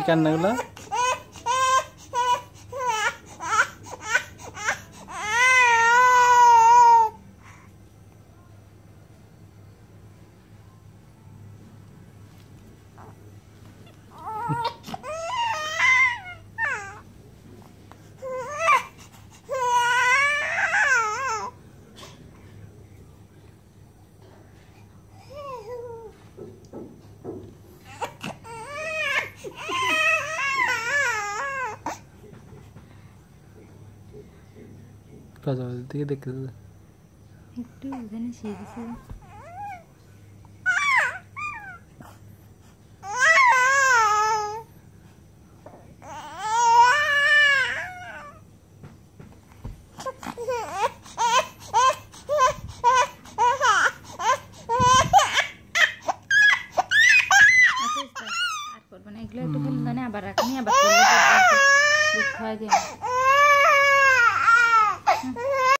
ikan naula কাজ আমাদের দিকে দেখতে একটু ওখানে শুয়ে গেছিলাম আবার রাখিনি আবার খাওয়াই দিই Yeah. Mm-hmm.